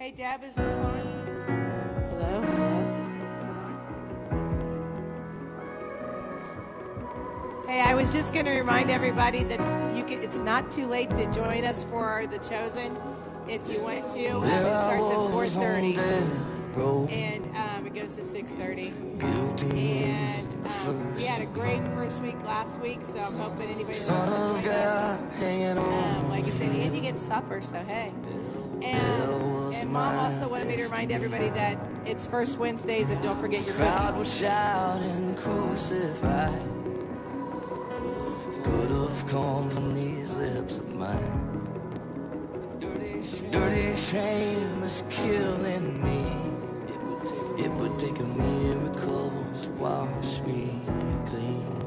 Hey, Deb, is this on? Hello? Hello? Is it on? Hey, I was just going to remind everybody that you can, it's not too late to join us for The Chosen if you want to. Um, it starts at 4.30 and um, it goes to 6.30. And um, we had a great first week last week, so I'm hoping anybody wants to join us. Um, like I said, and you get supper, so hey. Mom also wanted me to remind everybody that it's first Wednesdays and don't forget your crowd cookies. was shouting crucified could have come from these lips of mine. Dirty shame is killing me. It would take a miracle to wash me clean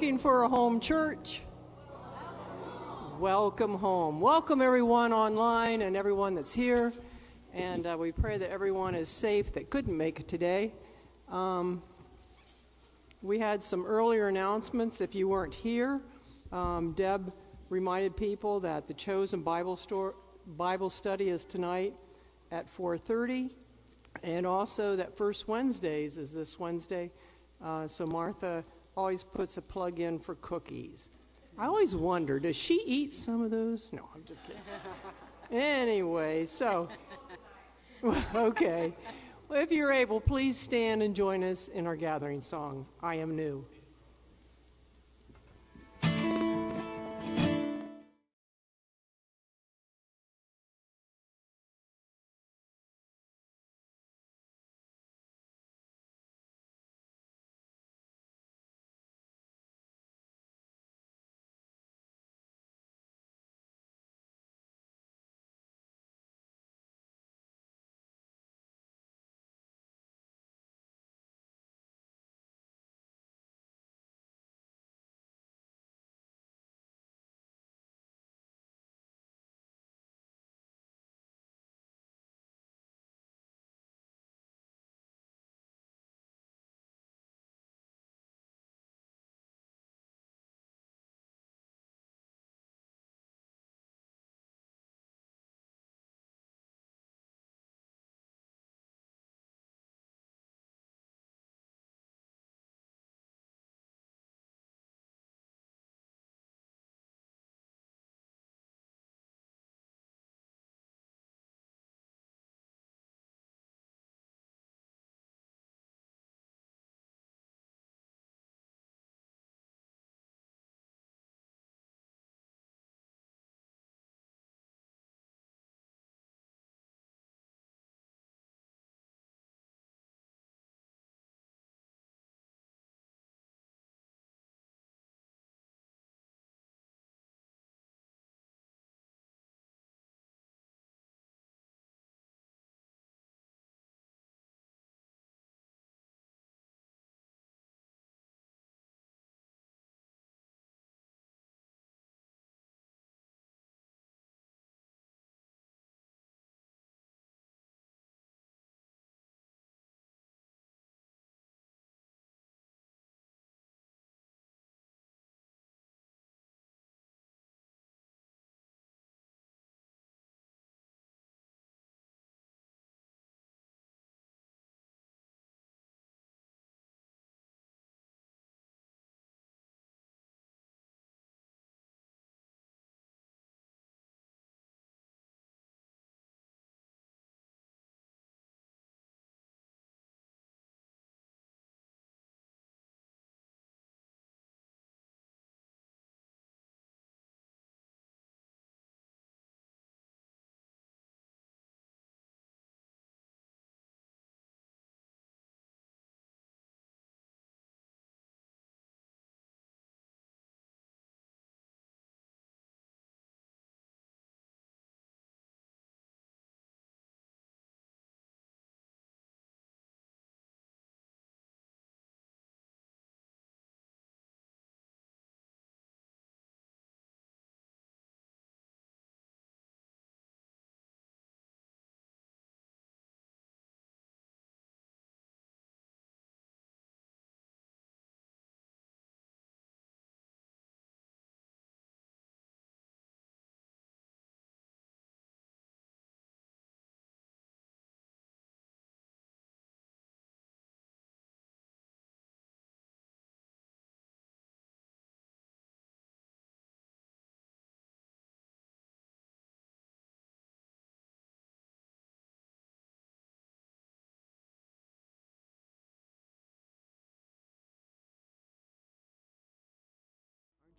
looking for a home church, welcome home. Welcome everyone online and everyone that's here. And uh, we pray that everyone is safe that couldn't make it today. Um, we had some earlier announcements. If you weren't here, um, Deb reminded people that the Chosen Bible, store, Bible study is tonight at 4:30, and also that First Wednesdays is this Wednesday. Uh, so Martha always puts a plug in for cookies. I always wonder, does she eat some of those? No, I'm just kidding. anyway, so okay. Well, if you're able, please stand and join us in our gathering song, I Am New.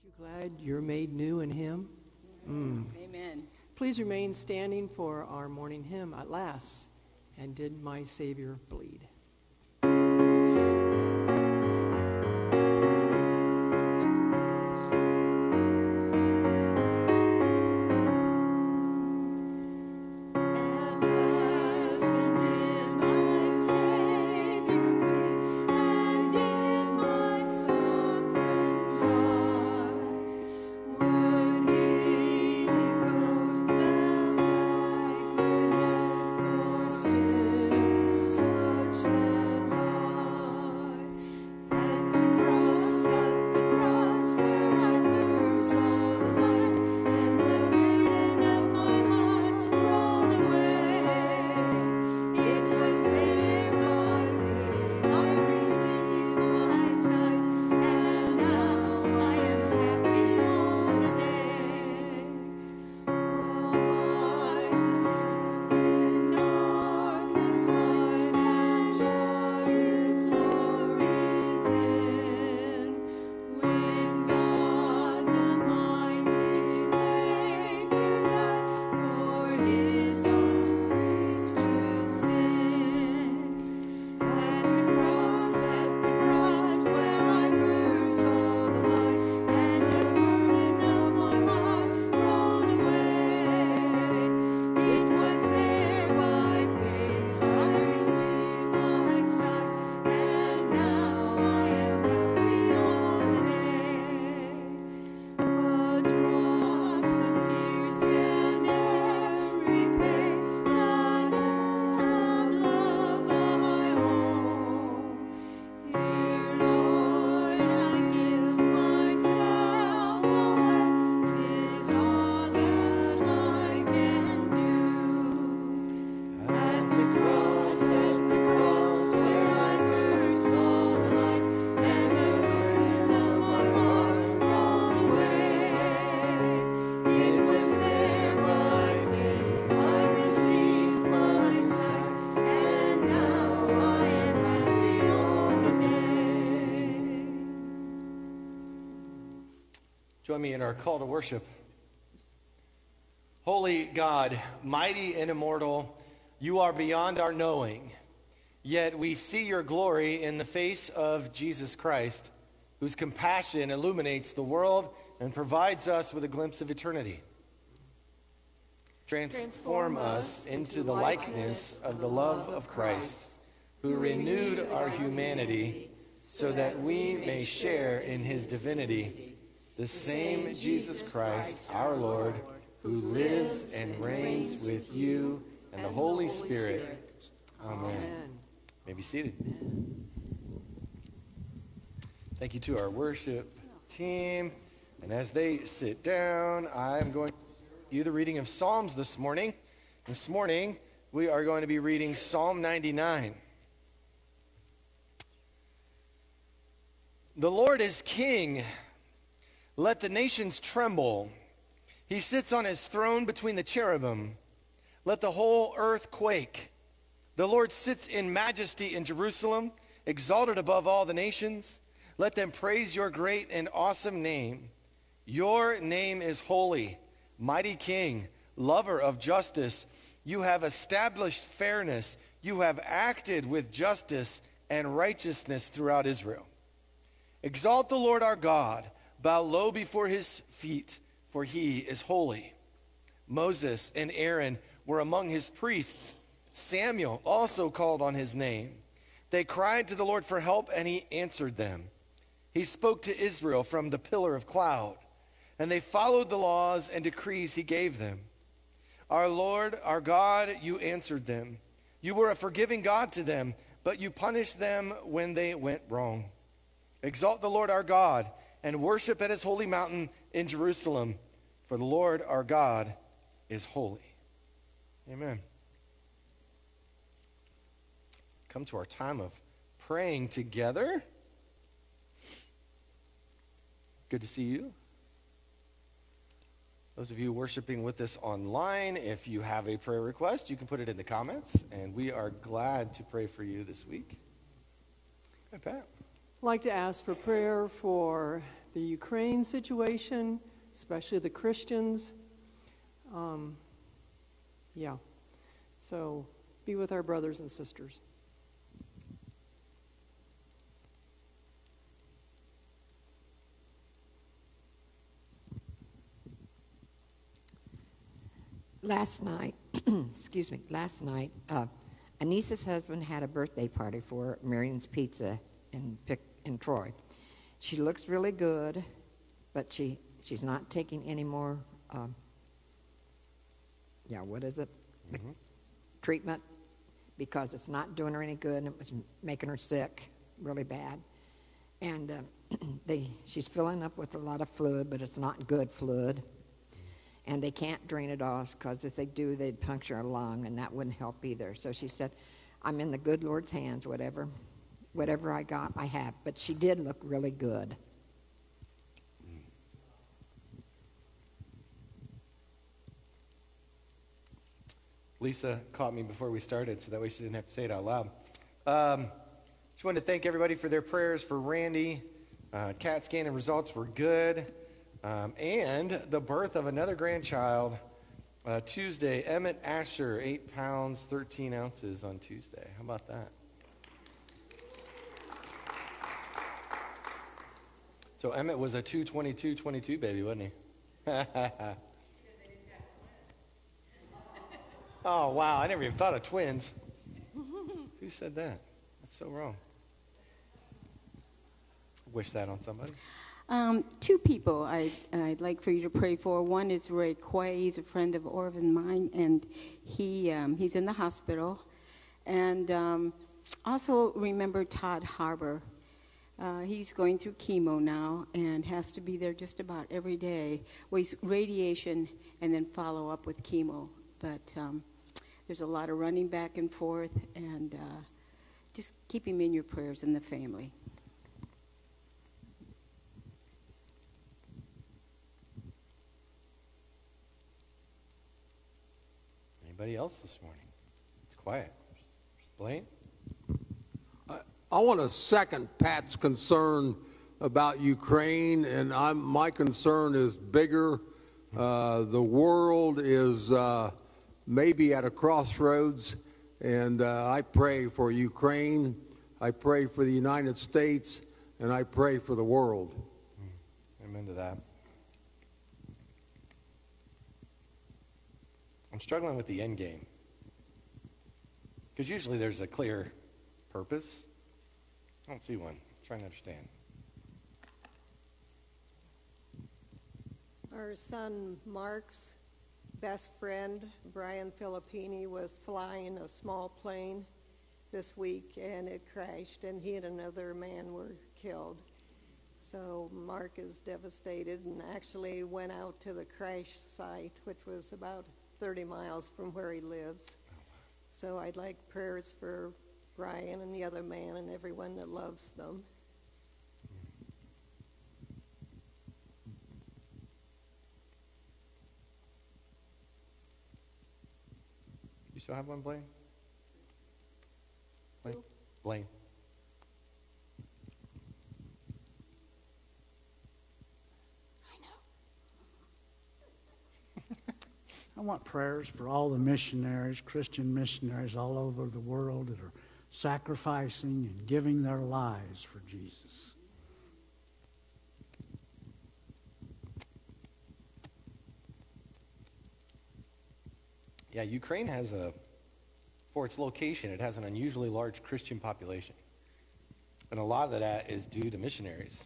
You glad you're made new in Him? Mm. Amen. Please remain standing for our morning hymn, Alas, and Did My Savior Bleed? Join me in our call to worship. Holy God, mighty and immortal, you are beyond our knowing. Yet we see your glory in the face of Jesus Christ, whose compassion illuminates the world and provides us with a glimpse of eternity. Transform us into the likeness of the love of Christ, who renewed our humanity so that we may share in his divinity the same Jesus Christ, our Lord, who lives and reigns with you and the Holy Spirit. Amen. May be seated. Thank you to our worship team. And as they sit down, I'm going to you the reading of Psalms this morning. This morning, we are going to be reading Psalm 99. The Lord is king. Let the nations tremble. He sits on his throne between the cherubim. Let the whole earth quake. The Lord sits in majesty in Jerusalem, exalted above all the nations. Let them praise your great and awesome name. Your name is holy, mighty King, lover of justice. You have established fairness. You have acted with justice and righteousness throughout Israel. Exalt the Lord our God Bow low before his feet, for he is holy. Moses and Aaron were among his priests. Samuel also called on his name. They cried to the Lord for help, and he answered them. He spoke to Israel from the pillar of cloud, and they followed the laws and decrees he gave them. Our Lord, our God, you answered them. You were a forgiving God to them, but you punished them when they went wrong. Exalt the Lord our God and worship at his holy mountain in Jerusalem, for the Lord our God is holy. Amen. Come to our time of praying together. Good to see you. Those of you worshiping with us online, if you have a prayer request, you can put it in the comments, and we are glad to pray for you this week. Hey, Pat. Like to ask for prayer for the Ukraine situation, especially the Christians. Um, yeah. So be with our brothers and sisters. Last night, excuse me, last night, uh, Anissa's husband had a birthday party for Marion's Piazza in, in Troy. She looks really good, but she, she's not taking any more, um, yeah, what is it? Mm-hmm. Treatment because it's not doing her any good and it was making her sick really bad. And uh, they, she's filling up with a lot of fluid, but it's not good fluid and they can't drain it off because if they do, they'd puncture a lung, and that wouldn't help either. So she said, "I'm in the good Lord's hands. Whatever, whatever I got, I have." But she did look really good. Lisa caught me before we started, so that way she didn't have to say it out loud. Um, just wanted to thank everybody for their prayers for Randy. Uh, CAT scan and results were good. Um, and the birth of another grandchild uh, Tuesday, Emmett Asher, 8 pounds, 13 ounces on Tuesday. How about that? So Emmett was a 222 22 baby, wasn't he? oh, wow. I never even thought of twins. Who said that? That's so wrong. Wish that on somebody. Um, two people I'd, I'd, like for you to pray for. One is Ray Quay. He's a friend of Orvin mine, and he, um, he's in the hospital. And um, also remember Todd Harbor. Uh, he's going through chemo now and has to be there just about every day. Well, radiation and then follow up with chemo. But um, there's a lot of running back and forth, and uh, just keep him in your prayers and the family. Anybody else this morning? It's quiet. Blaine? I, want to second Pat's concern about Ukraine, and I'm, my concern is bigger. Uh, the world is uh, maybe at a crossroads, and uh, I pray for Ukraine, I pray for the United States, and I pray for the world. Amen to that. I'm struggling with the end game. Because usually there's a clear purpose. I don't see one. I'm trying to understand. Our son Mark's best friend, Brian Filippini, was flying a small plane this week and it crashed, and he and another man were killed. So Mark is devastated and actually went out to the crash site, which was about 30 miles from where he lives. Oh, so I'd like prayers for Brian and the other man and everyone that loves them. You still have one, Blaine? Blaine? Blaine. I want prayers for all the missionaries, Christian missionaries all over the world that are sacrificing and giving their lives for Jesus. Yeah, Ukraine has a, for its location, it has an unusually large Christian population. And a lot of that is due to missionaries.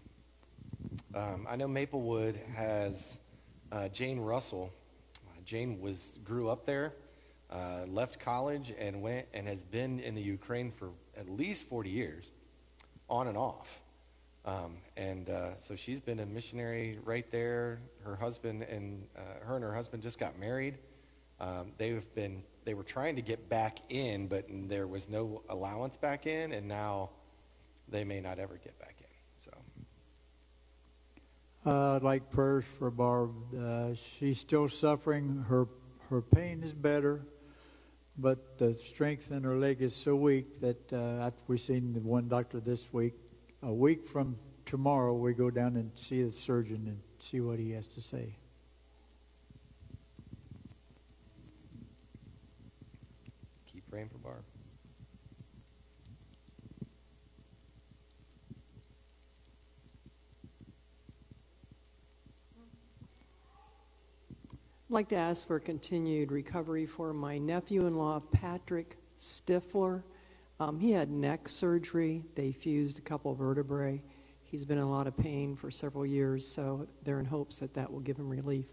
Um, I know Maplewood has uh, Jane Russell, Jane was grew up there, uh, left college, and went and has been in the Ukraine for at least 40 years, on and off. Um, and uh, so she's been a missionary right there. Her husband and uh, her and her husband just got married. Um, they've been they were trying to get back in, but there was no allowance back in, and now they may not ever get back in. uh, I'd like prayers for Barb. Uh, she's still suffering. Her her pain is better, but the strength in her leg is so weak that uh, after we seen the one doctor this week, a week from tomorrow we go down and see the surgeon and see what he has to say. Keep praying for Barb. Like to ask for continued recovery for my nephew in law, Patrick Stifler. Um, he had neck surgery. They fused a couple vertebrae. He's been in a lot of pain for several years, so they're in hopes that that will give him relief.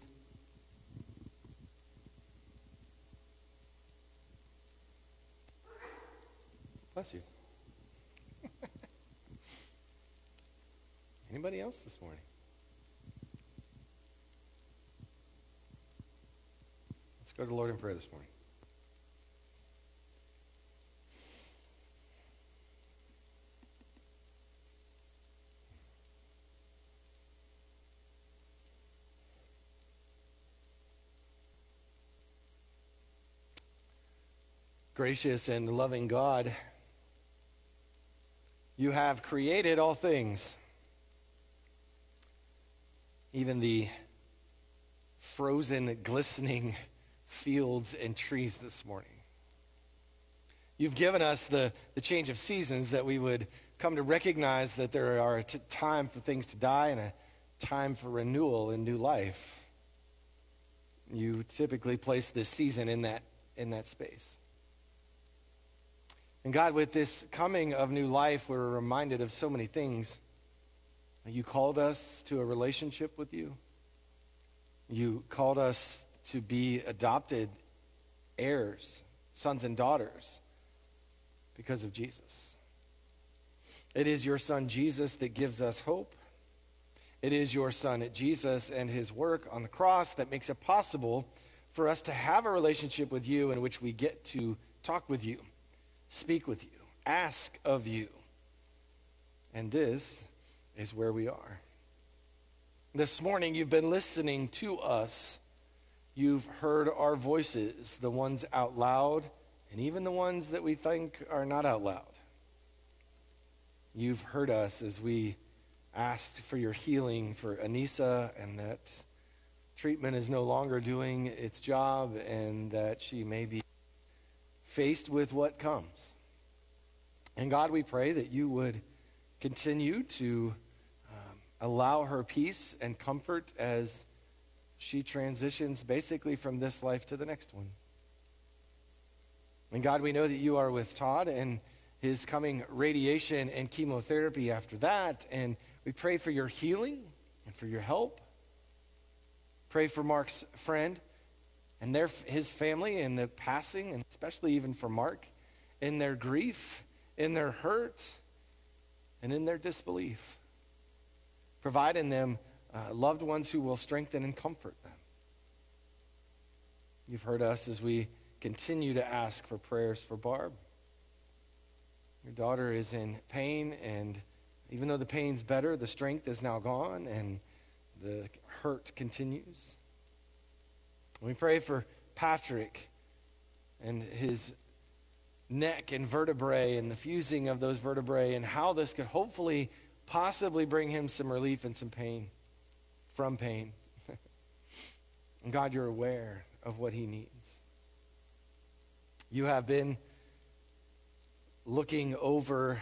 Bless you. Anybody else this morning? Let's go to the Lord in prayer this morning. Gracious and loving God, you have created all things, even the frozen, glistening fields and trees this morning. You've given us the, the change of seasons that we would come to recognize that there are a t- time for things to die and a time for renewal and new life. You typically place this season in that, in that space. And God, with this coming of new life, we're reminded of so many things. You called us to a relationship with you. You called us to be adopted heirs, sons and daughters, because of Jesus. It is your son Jesus that gives us hope. It is your son Jesus and his work on the cross that makes it possible for us to have a relationship with you in which we get to talk with you speak with you, ask of you. And this is where we are. This morning, you've been listening to us. You've heard our voices, the ones out loud, and even the ones that we think are not out loud. You've heard us as we asked for your healing for Anissa and that treatment is no longer doing its job and that she may be faced with what comes. And God, we pray that you would continue to um, allow her peace and comfort as she transitions basically from this life to the next one. And God, we know that you are with Todd and his coming radiation and chemotherapy after that. And we pray for your healing and for your help. Pray for Mark's friend and their, his family in the passing, and especially even for Mark, in their grief, in their hurt, and in their disbelief. Provide in them uh, loved ones who will strengthen and comfort them. You've heard us as we continue to ask for prayers for Barb. Your daughter is in pain, and even though the pain's better, the strength is now gone, and the hurt continues. We pray for Patrick and his neck and vertebrae and the fusing of those vertebrae and how this could hopefully possibly bring him some relief and some pain from pain. and God, you're aware of what he needs. You have been looking over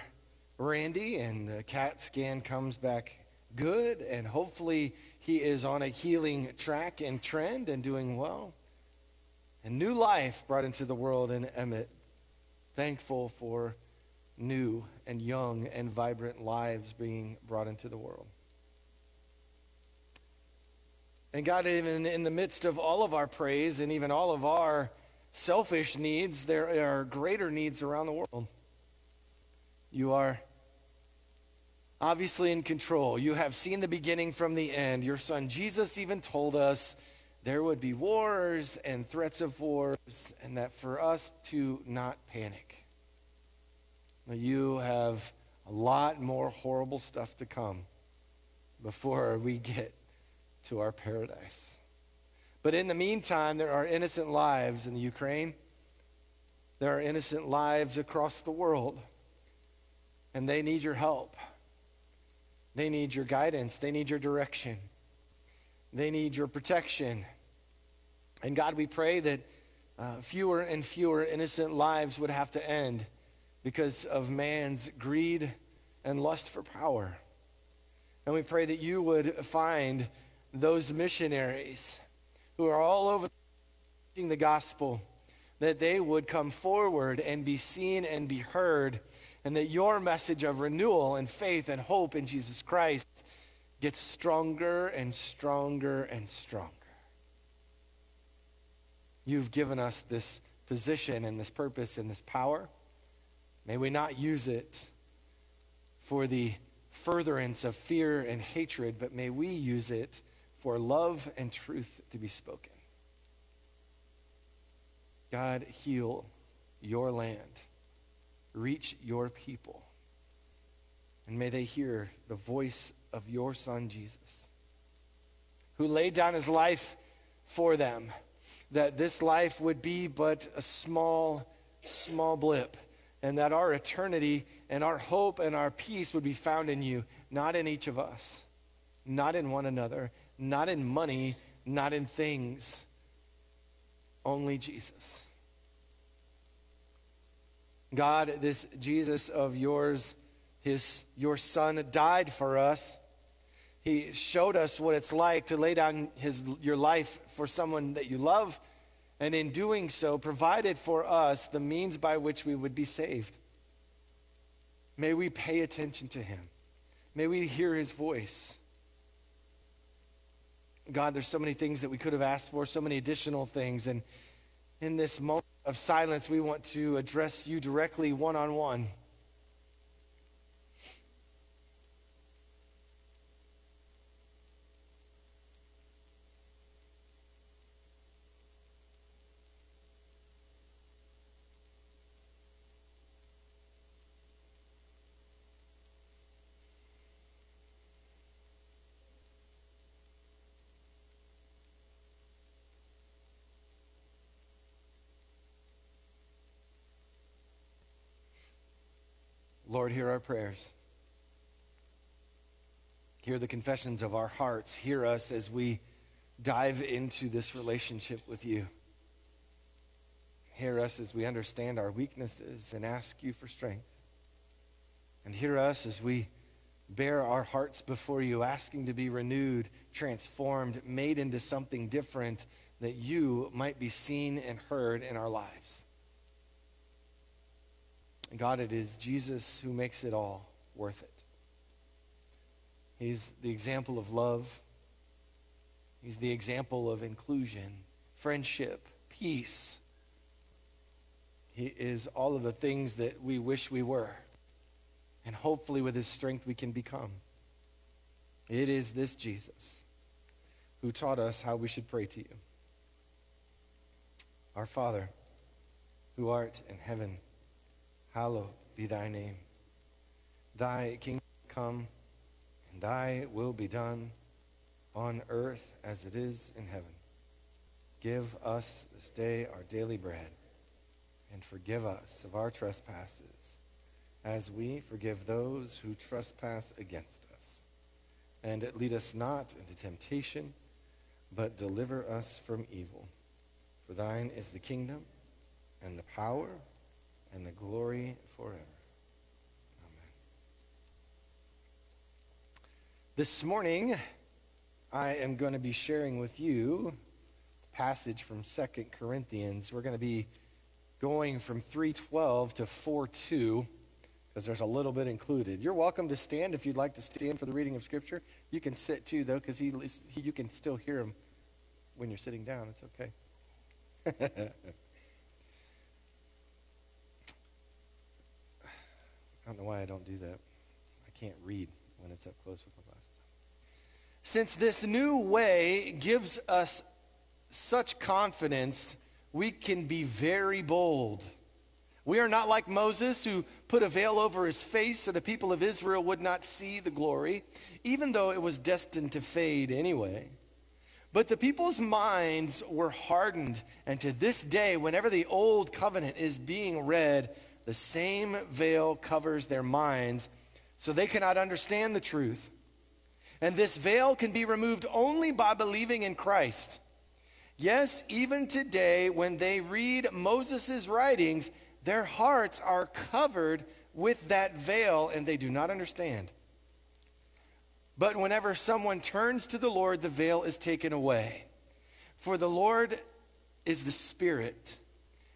Randy, and the CAT scan comes back good, and hopefully he is on a healing track and trend and doing well. And new life brought into the world in Emmett. Thankful for new and young and vibrant lives being brought into the world. And God, even in the midst of all of our praise and even all of our selfish needs, there are greater needs around the world. You are obviously in control. You have seen the beginning from the end. Your son Jesus even told us there would be wars and threats of wars, and that for us to not panic. Now, you have a lot more horrible stuff to come before we get to our paradise. But in the meantime, there are innocent lives in the Ukraine. There are innocent lives across the world, and they need your help. They need your guidance. They need your direction. They need your protection. And God, we pray that uh, fewer and fewer innocent lives would have to end because of man's greed and lust for power. And we pray that you would find those missionaries who are all over preaching the gospel, that they would come forward and be seen and be heard, and that your message of renewal and faith and hope in Jesus Christ gets stronger and stronger and stronger. You've given us this position and this purpose and this power. May we not use it for the furtherance of fear and hatred, but may we use it for love and truth to be spoken. God, heal your land, reach your people, and may they hear the voice of your Son, Jesus, who laid down his life for them, that this life would be but a small, small blip, and that our eternity and our hope and our peace would be found in you, not in each of us, not in one another, not in money, not in things, only Jesus. God, this Jesus of yours, his, your son died for us. He showed us what it's like to lay down his, your life for someone that you love, and in doing so, provided for us the means by which we would be saved. May we pay attention to him. May we hear his voice. God, there's so many things that we could have asked for, so many additional things. And in this moment of silence, we want to address you directly one on one. Lord, hear our prayers. Hear the confessions of our hearts. Hear us as we dive into this relationship with you. Hear us as we understand our weaknesses and ask you for strength. And hear us as we bear our hearts before you, asking to be renewed, transformed, made into something different that you might be seen and heard in our lives. God, it is Jesus who makes it all worth it. He's the example of love. He's the example of inclusion, friendship, peace. He is all of the things that we wish we were. And hopefully, with his strength, we can become. It is this Jesus who taught us how we should pray to you. Our Father, who art in heaven, hallowed be thy name. Thy kingdom come, and thy will be done on earth as it is in heaven. Give us this day our daily bread, and forgive us of our trespasses, as we forgive those who trespass against us. And lead us not into temptation, but deliver us from evil. For thine is the kingdom, and the power, and the glory forever. Amen. This morning, I am going to be sharing with you a passage from Second Corinthians. We're going to be going from 312 to 42 because there's a little bit included. You're welcome to stand if you'd like to stand for the reading of Scripture. You can sit too, though, because he, he, you can still hear him when you're sitting down. It's okay. don't know why I don't do that. I can't read when it's up close with my glasses. Since this new way gives us such confidence, we can be very bold. We are not like Moses, who put a veil over his face so the people of Israel would not see the glory, even though it was destined to fade anyway. But the people's minds were hardened, and to this day, whenever the old covenant is being read, the same veil covers their minds so they cannot understand the truth. And this veil can be removed only by believing in Christ. Yes, even today, when they read Moses' writings, their hearts are covered with that veil and they do not understand. But whenever someone turns to the Lord, the veil is taken away. For the Lord is the Spirit,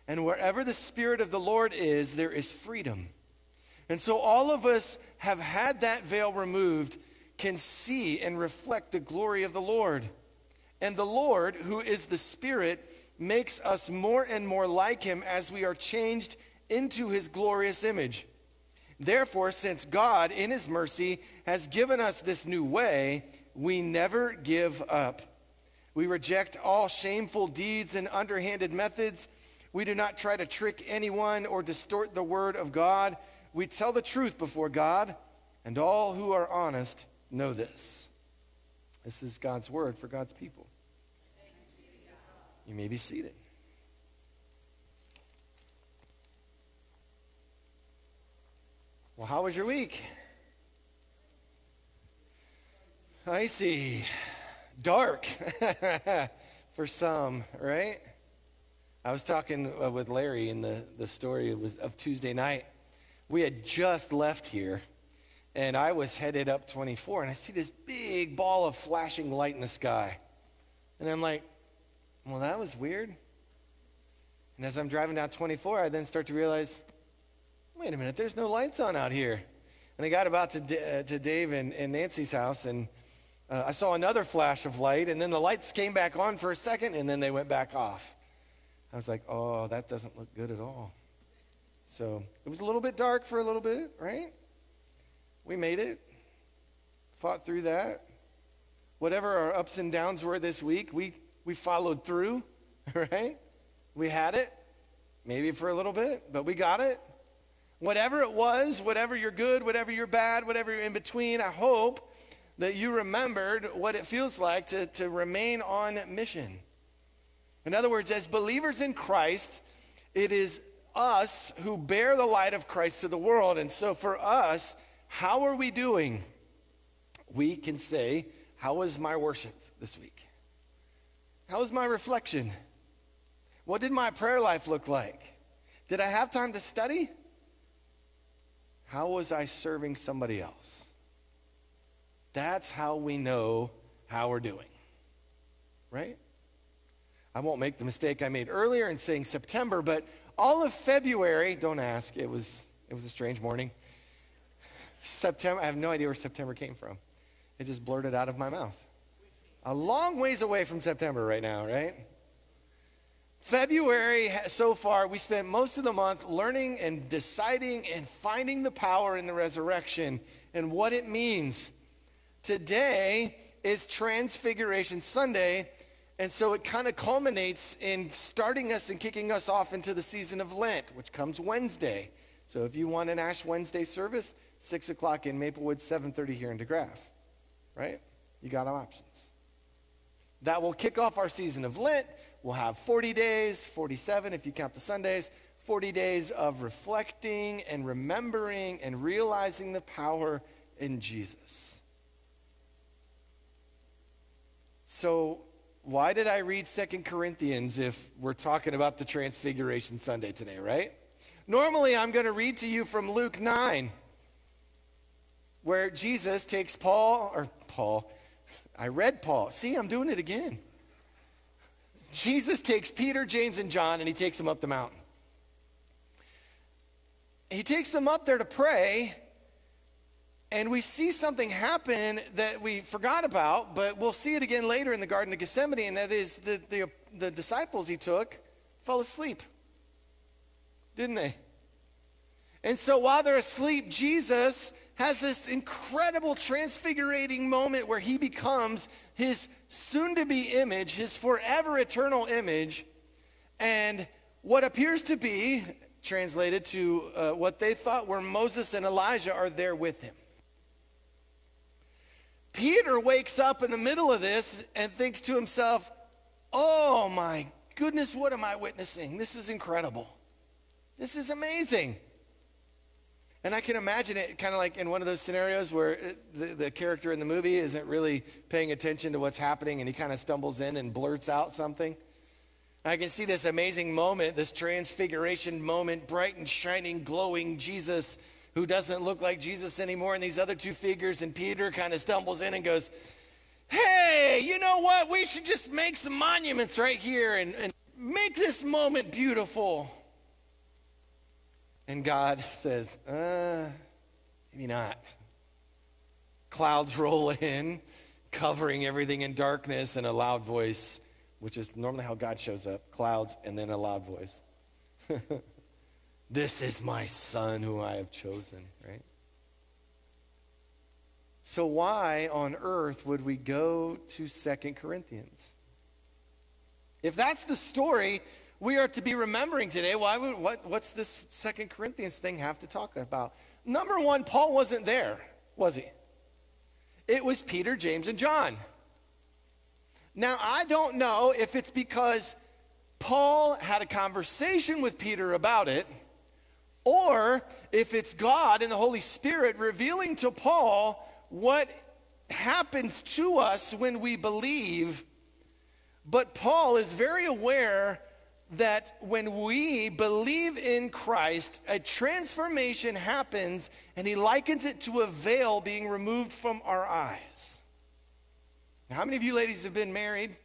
and wherever the Spirit of the Lord is, there is freedom. And so all of us have had that veil removed, can see and reflect the glory of the Lord. And the Lord, who is the Spirit, makes us more and more like him as we are changed into his glorious image. Therefore, since God, in his mercy, has given us this new way, we never give up. We reject all shameful deeds and underhanded methods. We do not try to trick anyone or distort the word of God. We tell the truth before God, and all who are honest know this. This is God's word for God's people. You may be seated. Well, how was your week? I see. Dark for some, right? I was talking uh, with Larry in the, the story was of Tuesday night. We had just left here, and I was headed up 24, and I see this big ball of flashing light in the sky. And I'm like, well, that was weird. And as I'm driving down 24, I then start to realize, wait a minute, there's no lights on out here. And I got about to, D- uh, to Dave and, and Nancy's house, and uh, I saw another flash of light, and then the lights came back on for a second, and then they went back off. I was like, oh, that doesn't look good at all. So it was a little bit dark for a little bit, right? We made it, fought through that. Whatever our ups and downs were this week, we, we followed through, right? We had it, maybe for a little bit, but we got it. Whatever it was, whatever you're good, whatever you're bad, whatever you're in between, I hope that you remembered what it feels like to, to remain on mission. In other words, as believers in Christ, it is us who bear the light of Christ to the world. And so for us, how are we doing? We can say, How was my worship this week? How was my reflection? What did my prayer life look like? Did I have time to study? How was I serving somebody else? That's how we know how we're doing. Right? I won't make the mistake I made earlier in saying September, but all of February, don't ask, it was, it was a strange morning. September, I have no idea where September came from. It just blurted out of my mouth. A long ways away from September right now, right? February so far, we spent most of the month learning and deciding and finding the power in the resurrection and what it means. Today is Transfiguration Sunday, and so it kind of culminates in starting us and kicking us off into the season of Lent, which comes Wednesday. So if you want an Ash Wednesday service, 6 o'clock in Maplewood, 7.30 here in DeGraff, right? You got options. That will kick off our season of Lent. We'll have 40 days, 47 if you count the Sundays, 40 days of reflecting and remembering and realizing the power in Jesus. So, why did I read Second Corinthians if we're talking about the Transfiguration Sunday today, right? Normally, I'm going to read to you from Luke 9, where Jesus takes Paul, or Paul, I read Paul. See, I'm doing it again. Jesus takes Peter, James, and John and he takes them up the mountain. He takes them up there to pray, and we see something happen that we forgot about, but we'll see it again later in the Garden of Gethsemane, and that is the, the, the disciples he took fell asleep. Didn't they? And so while they're asleep, Jesus has this incredible transfigurating moment where he becomes his soon to be image, his forever eternal image, and what appears to be, translated to uh, what they thought were Moses and Elijah, are there with him. Peter wakes up in the middle of this and thinks to himself, Oh my goodness, what am I witnessing? This is incredible. This is amazing. And I can imagine it kind of like in one of those scenarios where it, the, the character in the movie isn't really paying attention to what's happening and he kind of stumbles in and blurts out something. I can see this amazing moment, this transfiguration moment, bright and shining, glowing Jesus who doesn't look like Jesus anymore, and these other two figures, and Peter kind of stumbles in and goes, Hey, you know what? We should just make some monuments right here and, and make this moment beautiful. And God says, uh, maybe not. Clouds roll in, covering everything in darkness, and a loud voice, which is normally how God shows up clouds and then a loud voice. this is my son who I have chosen, right? So, why on earth would we go to Second Corinthians? If that's the story we are to be remembering today, why would, what, what's this Second Corinthians thing have to talk about? Number one, Paul wasn't there, was he? It was Peter, James, and John. Now, I don't know if it's because Paul had a conversation with Peter about it, or if it's God and the Holy Spirit revealing to Paul what happens to us when we believe. But Paul is very aware that when we believe in Christ, a transformation happens, and he likens it to a veil being removed from our eyes. Now, how many of you ladies have been married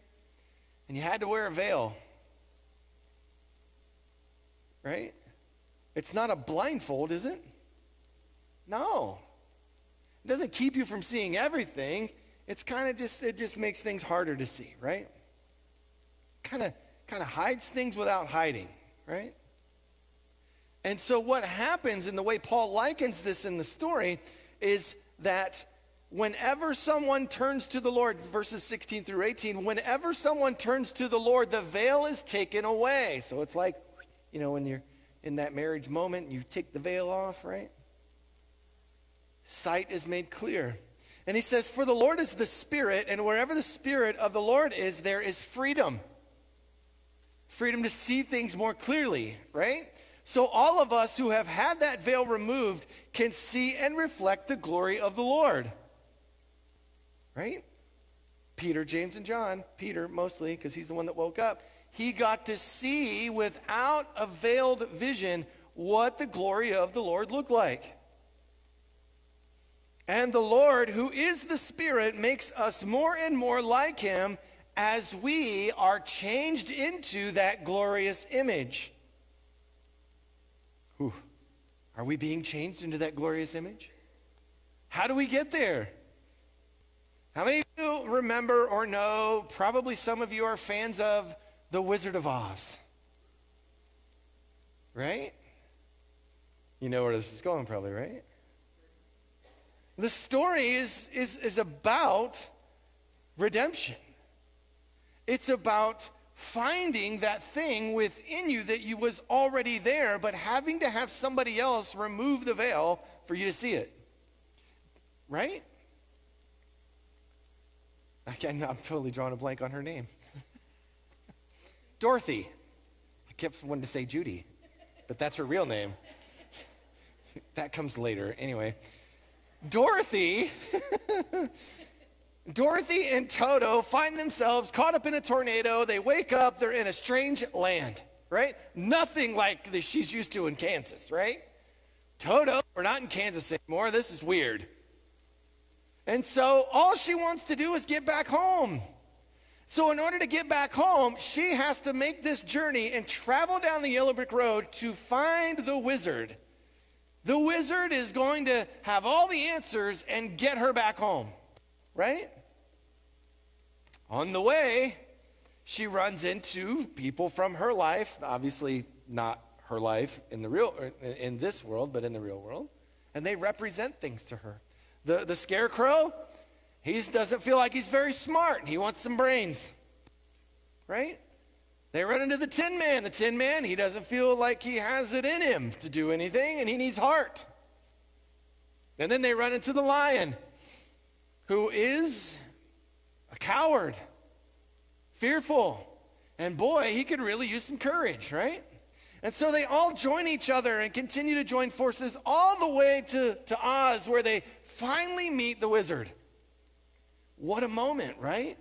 and you had to wear a veil? Right? It's not a blindfold, is it? No. It doesn't keep you from seeing everything. It's kind of just, it just makes things harder to see, right? Kind of, kind of hides things without hiding, right? And so what happens in the way Paul likens this in the story is that whenever someone turns to the Lord, verses 16 through 18, whenever someone turns to the Lord, the veil is taken away. So it's like, you know, when you're in that marriage moment, you take the veil off, right? sight is made clear. And he says, For the Lord is the Spirit, and wherever the Spirit of the Lord is, there is freedom. Freedom to see things more clearly, right? So all of us who have had that veil removed can see and reflect the glory of the Lord. Right? Peter, James, and John, Peter mostly, because he's the one that woke up, he got to see without a veiled vision what the glory of the Lord looked like. And the Lord, who is the Spirit, makes us more and more like Him as we are changed into that glorious image. Whew. Are we being changed into that glorious image? How do we get there? How many of you remember or know? Probably some of you are fans of The Wizard of Oz. Right? You know where this is going, probably, right? The story is, is, is about redemption. It's about finding that thing within you that you was already there, but having to have somebody else remove the veil for you to see it. Right? Again, I'm totally drawing a blank on her name. Dorothy. I kept wanting to say Judy, but that's her real name. that comes later. Anyway. Dorothy, Dorothy and Toto find themselves caught up in a tornado. They wake up, they're in a strange land, right? Nothing like the, she's used to in Kansas, right? Toto, we're not in Kansas anymore. This is weird. And so all she wants to do is get back home. So, in order to get back home, she has to make this journey and travel down the yellow brick road to find the wizard the wizard is going to have all the answers and get her back home, right? On the way, she runs into people from her life, obviously not her life in the real in this world, but in the real world, and they represent things to her. The the scarecrow, he doesn't feel like he's very smart. He wants some brains. Right? They run into the Tin Man. The Tin Man, he doesn't feel like he has it in him to do anything, and he needs heart. And then they run into the Lion, who is a coward, fearful. And boy, he could really use some courage, right? And so they all join each other and continue to join forces all the way to, to Oz, where they finally meet the wizard. What a moment, right?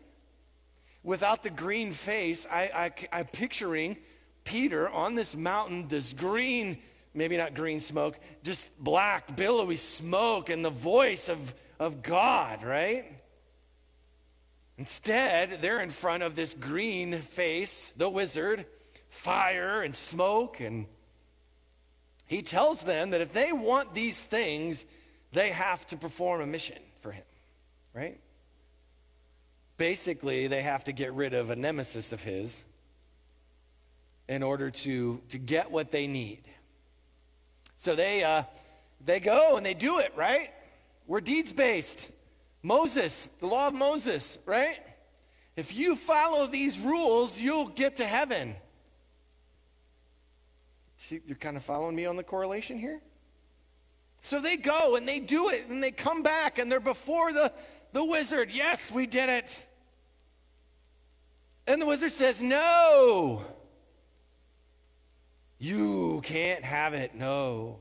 Without the green face, I, I, I'm picturing Peter on this mountain, this green, maybe not green smoke, just black, billowy smoke, and the voice of, of God, right? Instead, they're in front of this green face, the wizard, fire and smoke, and he tells them that if they want these things, they have to perform a mission for him, right? Basically, they have to get rid of a nemesis of his in order to, to get what they need. So they, uh, they go and they do it, right? We're deeds based. Moses, the law of Moses, right? If you follow these rules, you'll get to heaven. See, you're kind of following me on the correlation here? So they go and they do it and they come back and they're before the, the wizard. Yes, we did it. And the wizard says, No. You can't have it. No.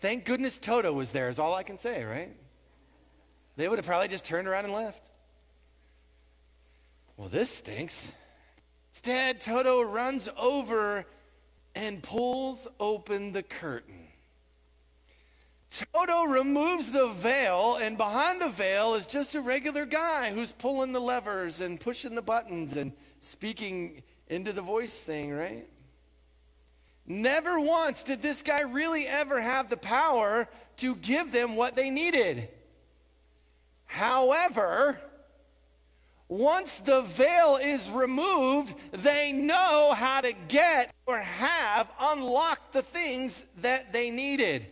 Thank goodness Toto was there, is all I can say, right? They would have probably just turned around and left. Well, this stinks. Instead, Toto runs over and pulls open the curtain. Toto removes the veil, and behind the veil is just a regular guy who's pulling the levers and pushing the buttons and speaking into the voice thing, right? Never once did this guy really ever have the power to give them what they needed. However, once the veil is removed, they know how to get or have unlocked the things that they needed.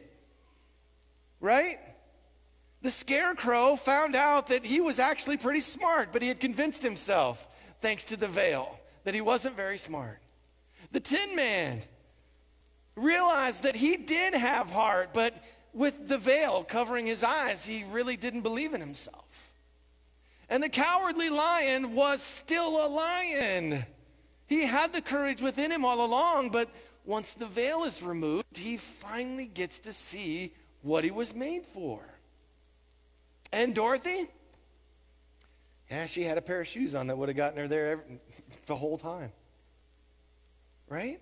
Right? The scarecrow found out that he was actually pretty smart, but he had convinced himself, thanks to the veil, that he wasn't very smart. The tin man realized that he did have heart, but with the veil covering his eyes, he really didn't believe in himself. And the cowardly lion was still a lion. He had the courage within him all along, but once the veil is removed, he finally gets to see what he was made for. And Dorothy? Yeah, she had a pair of shoes on that would have gotten her there every, the whole time. Right?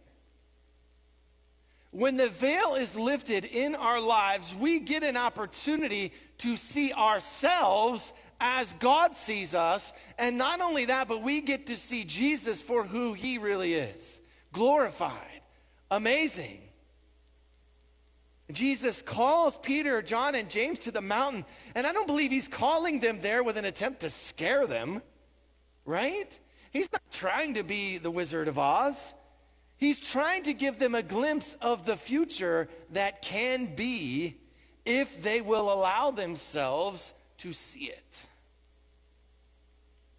When the veil is lifted in our lives, we get an opportunity to see ourselves as God sees us. And not only that, but we get to see Jesus for who he really is glorified, amazing. Jesus calls Peter, John, and James to the mountain, and I don't believe he's calling them there with an attempt to scare them, right? He's not trying to be the Wizard of Oz. He's trying to give them a glimpse of the future that can be if they will allow themselves to see it.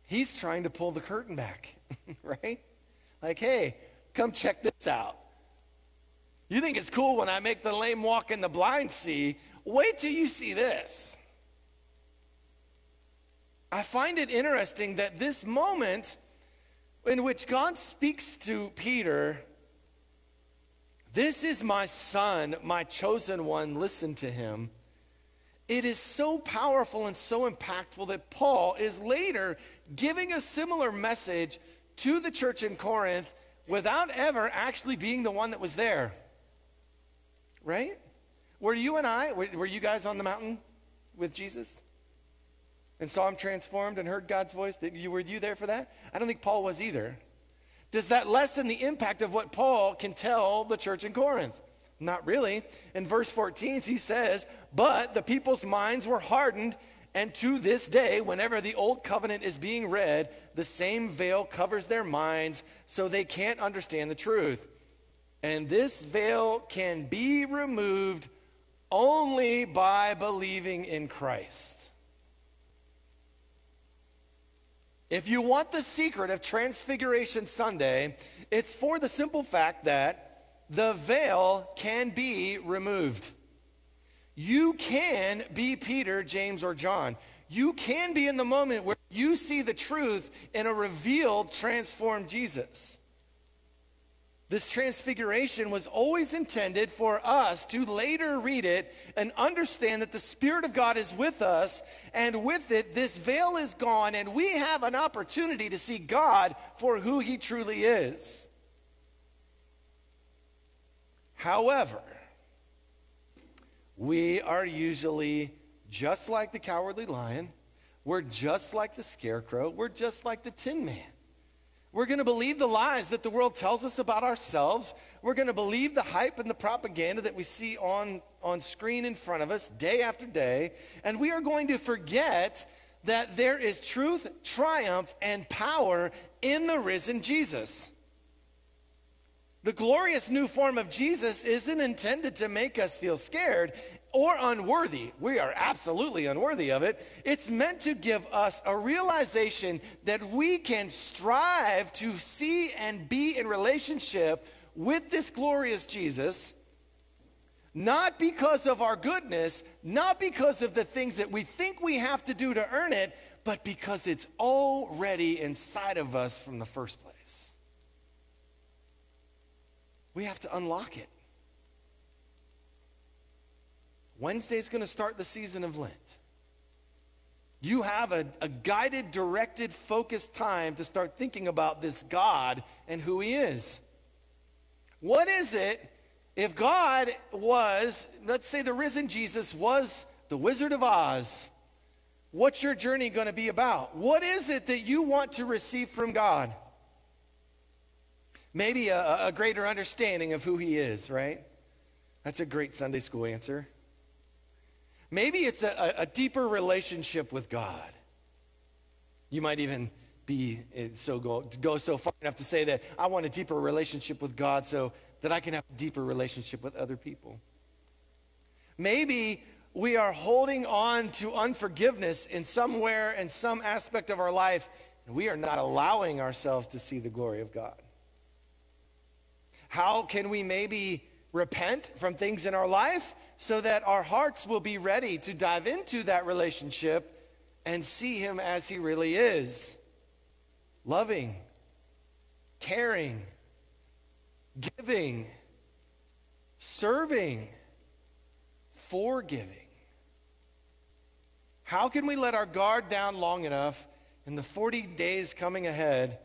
He's trying to pull the curtain back, right? Like, hey, come check this out. You think it's cool when I make the lame walk and the blind see? Wait till you see this. I find it interesting that this moment in which God speaks to Peter, this is my son, my chosen one, listen to him. It is so powerful and so impactful that Paul is later giving a similar message to the church in Corinth without ever actually being the one that was there. Right? Were you and I, were, you guys on the mountain with Jesus? And saw him transformed and heard God's voice? Did you, were you there for that? I don't think Paul was either. Does that lessen the impact of what Paul can tell the church in Corinth? Not really. In verse 14, he says, But the people's minds were hardened, and to this day, whenever the old covenant is being read, the same veil covers their minds so they can't understand the truth. And this veil can be removed only by believing in Christ. If you want the secret of Transfiguration Sunday, it's for the simple fact that the veil can be removed. You can be Peter, James, or John. You can be in the moment where you see the truth in a revealed, transformed Jesus. This transfiguration was always intended for us to later read it and understand that the Spirit of God is with us, and with it, this veil is gone, and we have an opportunity to see God for who He truly is. However, we are usually just like the cowardly lion, we're just like the scarecrow, we're just like the tin man. We're going to believe the lies that the world tells us about ourselves. We're going to believe the hype and the propaganda that we see on, on screen in front of us day after day. And we are going to forget that there is truth, triumph, and power in the risen Jesus. The glorious new form of Jesus isn't intended to make us feel scared or unworthy. We are absolutely unworthy of it. It's meant to give us a realization that we can strive to see and be in relationship with this glorious Jesus, not because of our goodness, not because of the things that we think we have to do to earn it, but because it's already inside of us from the first place. We have to unlock it. Wednesday's going to start the season of Lent. You have a, a, guided, directed, focused time to start thinking about this God and who He is. What is it if God was, let's say the risen Jesus was the Wizard of Oz? What's your journey going to be about? What is it that you want to receive from God? Maybe a, a greater understanding of who He is, right? That's a great Sunday school answer. Maybe it's a, a deeper relationship with God. You might even be eh, so go, go so far enough to say that I want a deeper relationship with God so that I can have a deeper relationship with other people. Maybe we are holding on to unforgiveness in somewhere, in some aspect of our life, and we are not allowing ourselves to see the glory of God. How can we maybe repent from things in our life so that our hearts will be ready to dive into that relationship and see Him as He really is loving, caring, giving, serving, forgiving. How can we let our guard down long enough in the 40 days coming ahead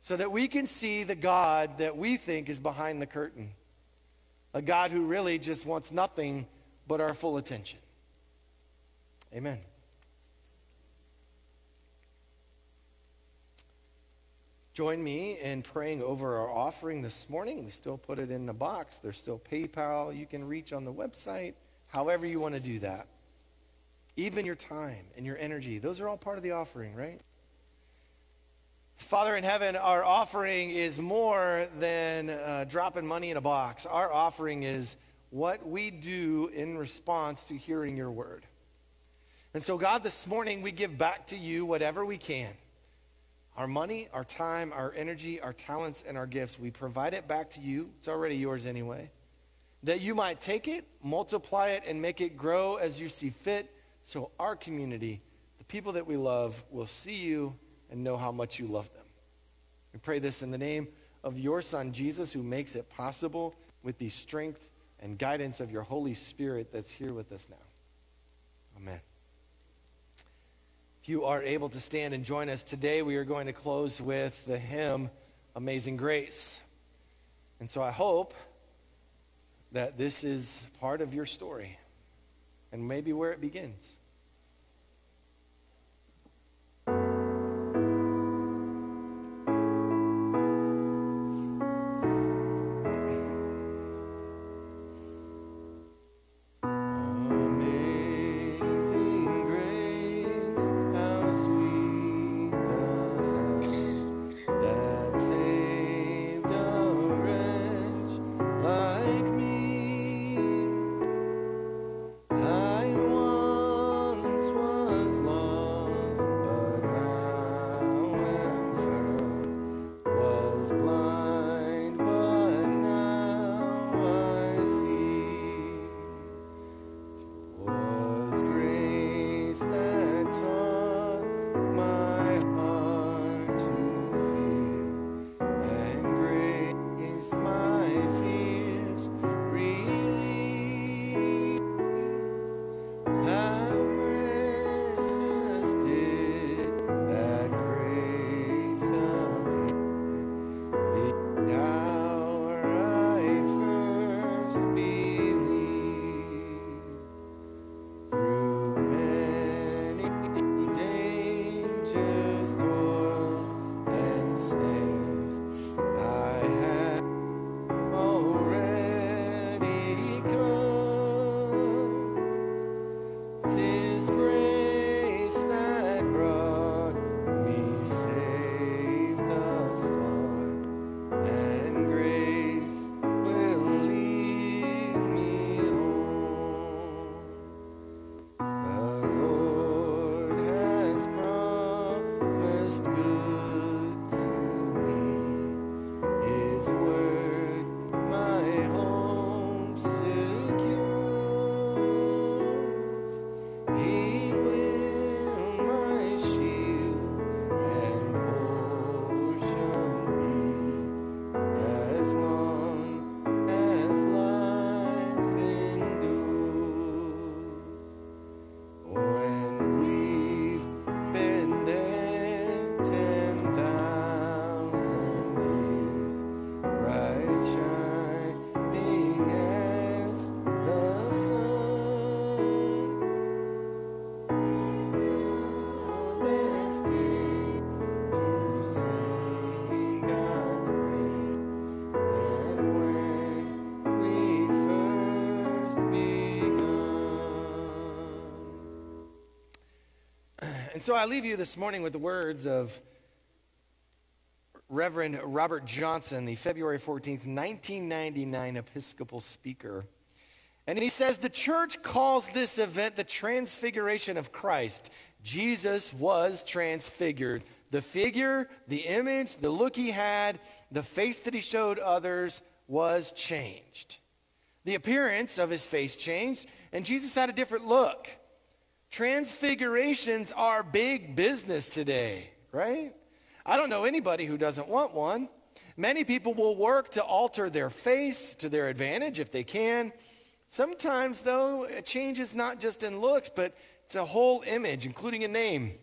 so that we can see the God that we think is behind the curtain? A God who really just wants nothing but our full attention. Amen. Join me in praying over our offering this morning. We still put it in the box. There's still PayPal you can reach on the website, however you want to do that. Even your time and your energy, those are all part of the offering, right? Father in heaven, our offering is more than uh, dropping money in a box. Our offering is what we do in response to hearing your word. And so, God, this morning we give back to you whatever we can our money, our time, our energy, our talents, and our gifts. We provide it back to you. It's already yours anyway. That you might take it, multiply it, and make it grow as you see fit so our community, the people that we love, will see you and know how much you love them. We pray this in the name of your Son, Jesus, who makes it possible with the strength and guidance of your Holy Spirit that's here with us now. Amen. If you are able to stand and join us today, we are going to close with the hymn Amazing Grace. And so I hope that this is part of your story and maybe where it begins. So I leave you this morning with the words of Reverend Robert Johnson, the February 14th, 1999 Episcopal speaker. And he says the church calls this event the transfiguration of Christ. Jesus was transfigured. The figure, the image, the look he had, the face that he showed others was changed. The appearance of his face changed, and Jesus had a different look. Transfigurations are big business today, right? I don't know anybody who doesn't want one. Many people will work to alter their face to their advantage if they can. Sometimes, though, a change is not just in looks, but it's a whole image, including a name.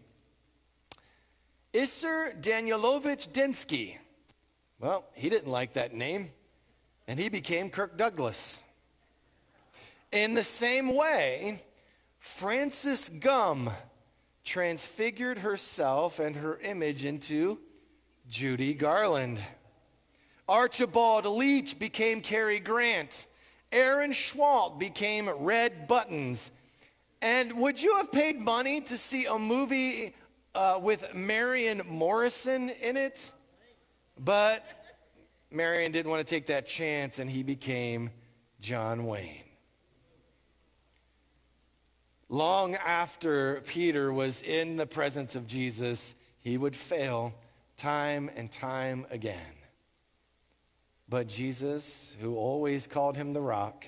Issur Danielovitch Demsky. Well, he didn't like that name, and he became Kirk Douglas. In the same way, Frances Gumm transfigured herself and her image into Judy Garland. Archibald Leach became Cary Grant. Aaron Chwatt became Red Buttons. And would you have paid money to see a movie uh, with Marion Morrison in it? But Marion didn't want to take that chance, and he became John Wayne. Long after Peter was in the presence of Jesus, he would fail time and time again. But Jesus, who always called him the rock,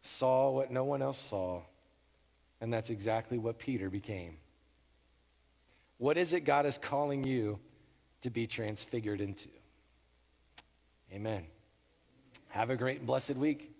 saw what no one else saw, and that's exactly what Peter became. What is it God is calling you to be transfigured into? Amen. Have a great and blessed week.